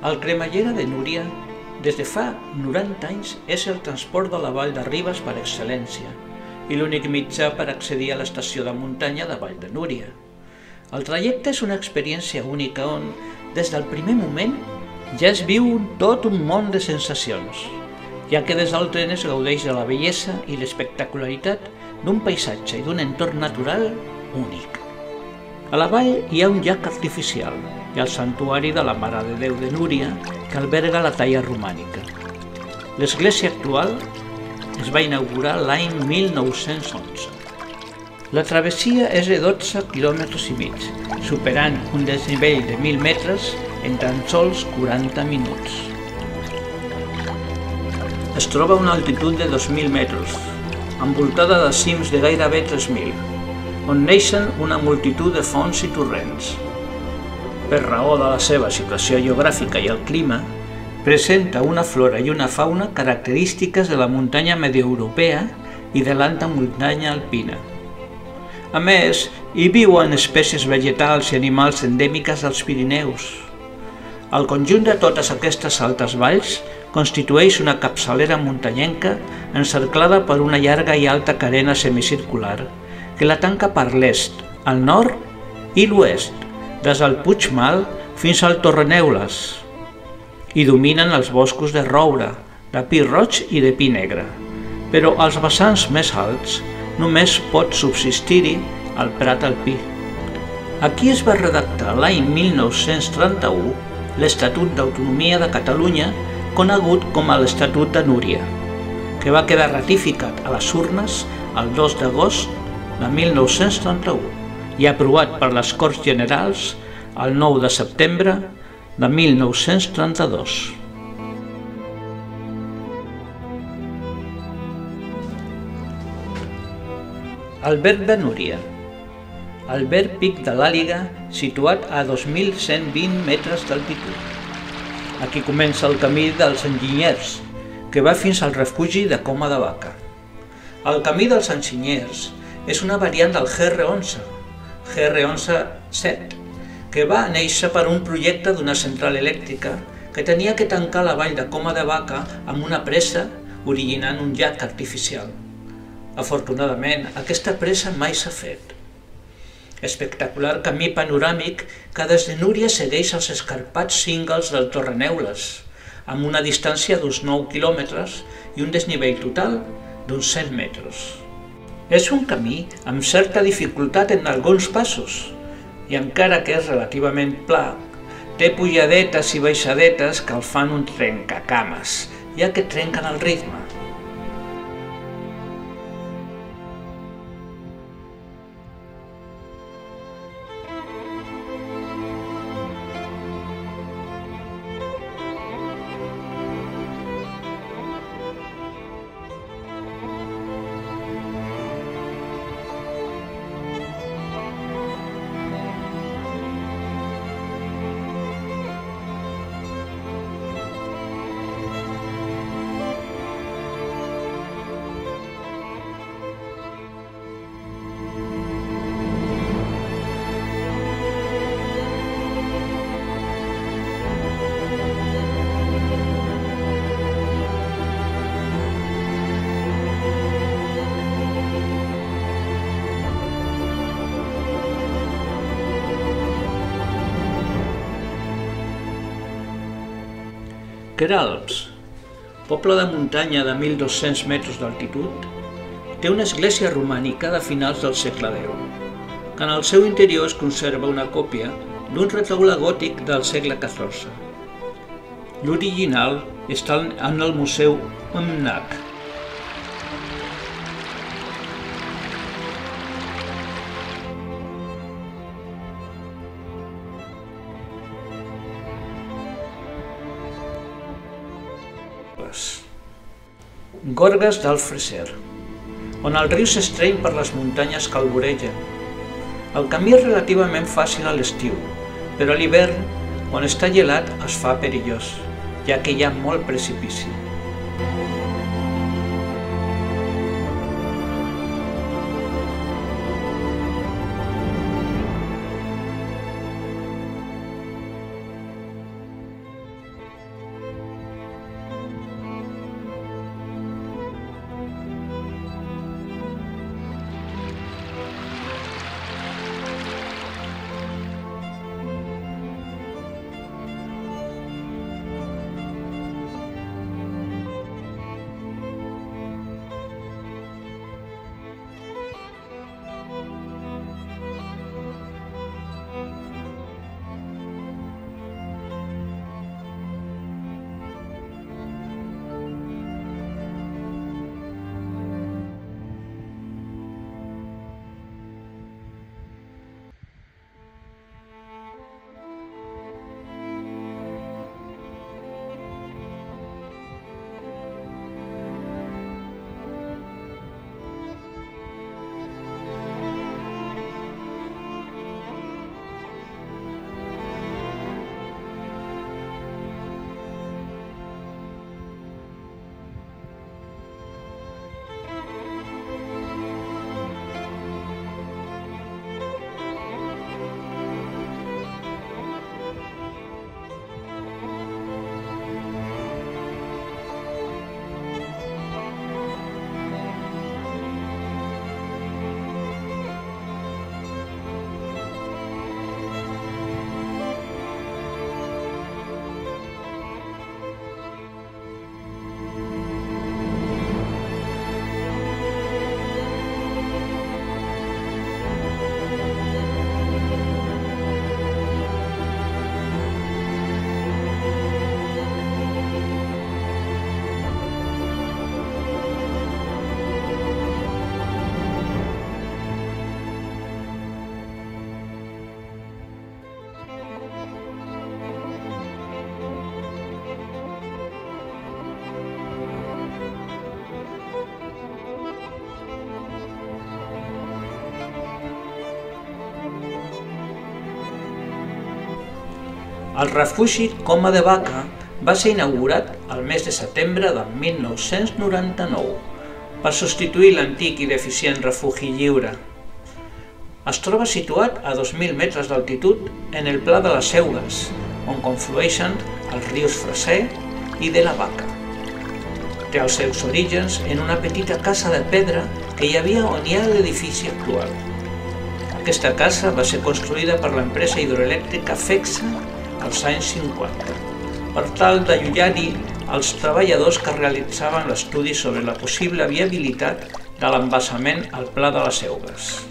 El cremallera de Núria, des de fa 90 anys, és el transport de la Vall de Ribes per excel·lència i l'únic mitjà per accedir a l'estació de muntanya de Vall de Núria. El trajecte és una experiència única on, des del primer moment, ja es viu tot un món de sensacions, ja que des del tren es gaudeix de la bellesa i l'espectacularitat d'un paisatge i d'un entorn natural únic. A la vall hi ha un llac artificial i el santuari de la Mare de Déu de Núria que alberga la talla romànica. L'església actual es va inaugurar l'any 1911. La travessia és de 12 km i mig, superant un desnivell de 1.000 metres en tan sols 40 minuts. Es troba a una altitud de 2.000 metres, envoltada de cims de gairebé 3.000 on neixen una multitud de fonts i torrents. Per raó de la seva situació geogràfica i el clima, presenta una flora i una fauna característiques de la muntanya medioeuropea i de l'alta muntanya alpina. A més, hi viuen espècies vegetals i animals endèmiques dels Pirineus. El conjunt de totes aquestes altes valls constitueix una capçalera muntanyenca encerclada per una llarga i alta carena semicircular, que la tanca per l'est, el nord i l'oest, des del Puigmal fins al Torreneules, i dominen els boscos de roure, de pi roig i de pi negre. Però als vessants més alts només pot subsistir-hi el prat alpí. Aquí es va redactar l'any 1931 l'Estatut d'Autonomia de Catalunya, conegut com a l'Estatut de Núria, que va quedar ratificat a les urnes el 2 d'agost de 1931 i aprovat per les Corts Generals el 9 de setembre de 1932. Albert de Núria Albert Pic de l'Àliga, situat a 2.120 metres d'altitud. Aquí comença el camí dels enginyers, que va fins al refugi de Coma de Vaca. El camí dels enginyers és una variant del GR11, GR11-7, que va néixer per un projecte d'una central elèctrica que tenia que tancar la vall de Coma de Vaca amb una pressa originant un llac artificial. Afortunadament, aquesta pressa mai s'ha fet. Espectacular camí panoràmic que des de Núria segueix els escarpats cingles del Torreneules, amb una distància d'uns 9 quilòmetres i un desnivell total d'uns 100 metres. És un camí amb certa dificultat en alguns passos i encara que és relativament pla, té pujadetes i baixadetes que el fan un trencacames, ja que trenquen el ritme. Queralbs, poble de muntanya de 1.200 metres d'altitud, té una església romànica de finals del segle X, que en el seu interior es conserva una còpia d'un retaule gòtic del segle XIV. L'original està en el Museu Mnac, Gorgues del Freser, on el riu s'estreny per les muntanyes que el voregen. El camí és relativament fàcil a l'estiu, però a l'hivern, quan està gelat, es fa perillós, ja que hi ha molt precipici. El refugi Coma de Vaca va ser inaugurat el mes de setembre de 1999 per substituir l'antic i deficient refugi lliure. Es troba situat a 2.000 metres d'altitud en el Pla de les Seugues, on conflueixen els rius Freser i de la Vaca. Té els seus orígens en una petita casa de pedra que hi havia on hi ha l'edifici actual. Aquesta casa va ser construïda per l'empresa hidroelèctrica FEXA als anys 50, per tal d'allullar-hi els treballadors que realitzaven l'estudi sobre la possible viabilitat de l'embassament al Pla de les Eugues.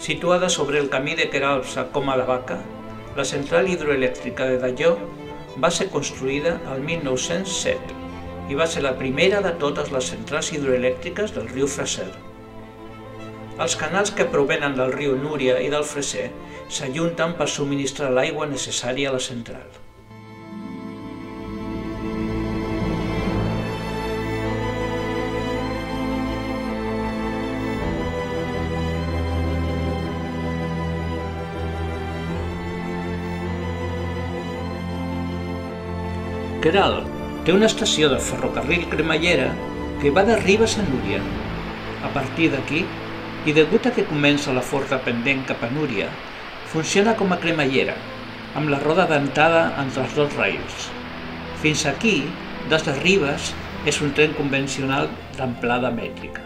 Situada sobre el camí de Queralbs a Coma de Vaca, la central hidroelèctrica de Dalló va ser construïda al 1907 i va ser la primera de totes les centrals hidroelèctriques del riu Freser. Els canals que provenen del riu Núria i del Freser s'ajunten per subministrar l'aigua necessària a la central. Queralt té una estació de ferrocarril cremallera que va de Ribes a Núria. A partir d'aquí, i degut a que comença la forta pendent cap a Núria, funciona com a cremallera, amb la roda dentada entre els dos rails. Fins aquí, des de Ribes, és un tren convencional d'amplada mètrica.